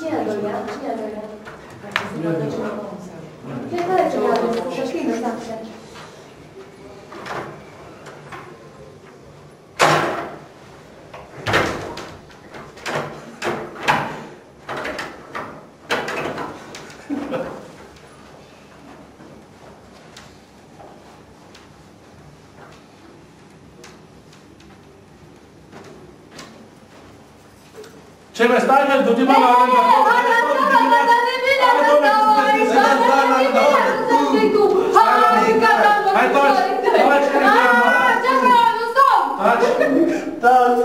chiedogliela, chiedogliela, perché se no non c'è una cosa. Che cosa c'è? Perché non sta Ce vă stai pe du la rând acolo? Hai la mine, dar de bine că stau aici! Hai la mine, dar de bine tu! Hai la mine, gata, mă Hai, taci! Hai, ce vreau, nu stau! Taci! Taci!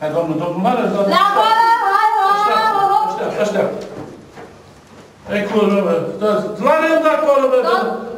Hai, domnul, domnul mare, domnul... La goală, hai, hai, Așteaptă, așteaptă. Ei, cu, la rând acolo, bă!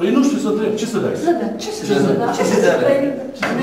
Păi nu știu să întreb. Ce să dai? Să. Ce să dai? Ce să dai?